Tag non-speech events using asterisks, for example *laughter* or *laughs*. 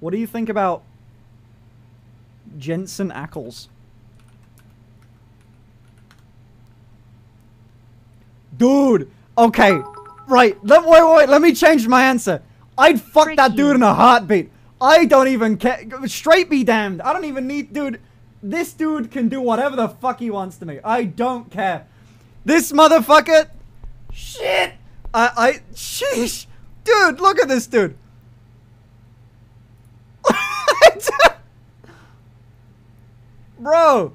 What do you think about Jensen Ackles? Dude, okay, right. Let wait, wait. Let me change my answer. I'd fuck Frick that you. dude in a heartbeat. I don't even care. Straight be damned. I don't even need, dude. This dude can do whatever the fuck he wants to me. I don't care. This motherfucker. Shit. I, I, sheesh. Dude, look at this dude. *laughs* Bro,